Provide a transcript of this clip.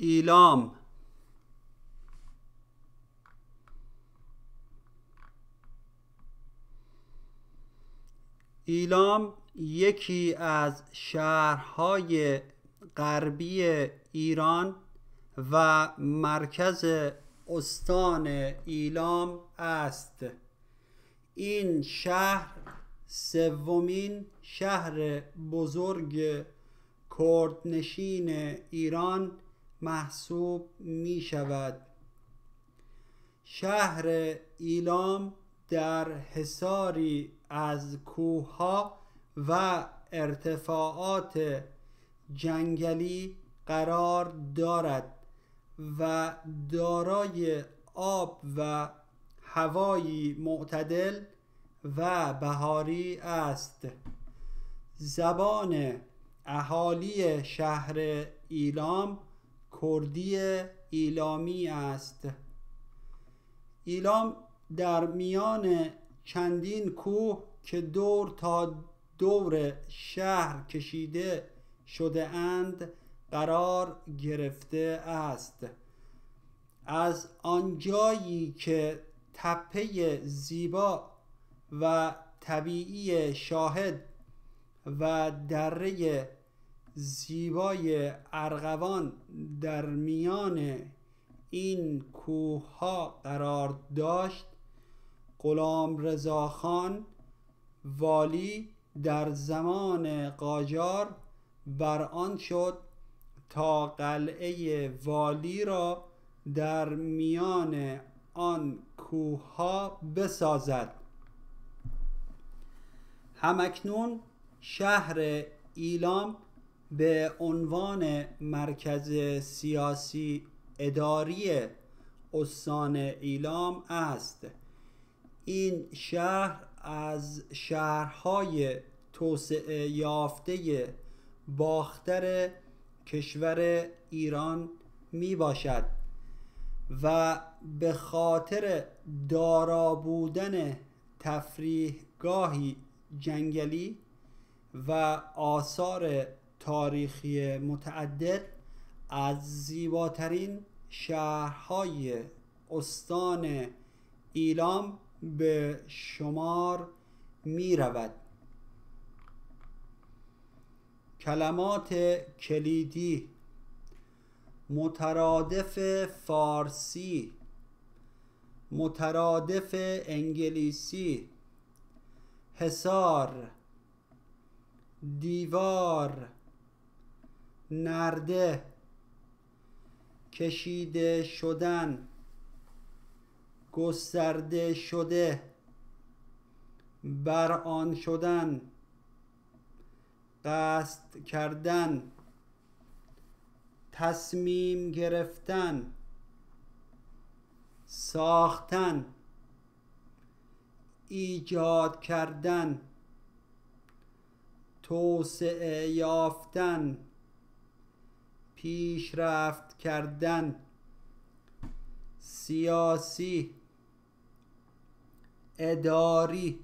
ایلام. ایلام یکی از شهرهای غربی ایران و مرکز استان ایلام است. این شهر سومین شهر بزرگ کردنشین ایران محسوب می شود شهر ایلام در حصاری از کوهها و ارتفاعات جنگلی قرار دارد و دارای آب و هوایی معتدل و بهاری است. زبان اهالی شهر ایلام کردی ایلامی است. ایلام در میان چندین کوه که دور تا دور شهر کشیده شده اند قرار گرفته است. از آنجایی که تپه زیبا و طبیعی شاهد و دره زیبای ارغوان در میان این کوه ها قرار داشت غلام رضاخان والی در زمان قاجار بر آن شد تا قلعه والی را در میان آن کوه ها بسازد. همکنون شهر ایلام به عنوان مرکز سیاسی اداری استان ایلام است. این شهر از شهرهای توسعه یافته باختر کشور ایران می باشد و به خاطر دارا بودن تفریحگاهی جنگلی و آثار تاریخی متعدد از زیباترین شهرهای استان ایلام به شمار می رود کلمات کلیدی مترادف فارسی مترادف انگلیسی حصار دیوار نرده کشیده شدن گسترده شده بر آن شدن قصد کردن تصمیم گرفتن ساختن ایجاد کردن توسعه یافتن. پیشرفت کردن. سیاسی اداری.